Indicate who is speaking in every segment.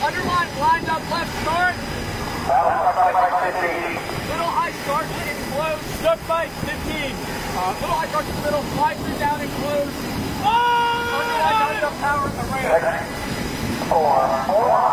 Speaker 1: Underline lined up left start. Little high start close. Stuck bike 15. Uh, little high start to the middle. Slide through down and close. Oh! Underline power in the.
Speaker 2: Four, four,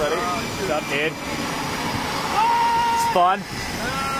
Speaker 2: buddy.
Speaker 3: What's up, dude? It's fun.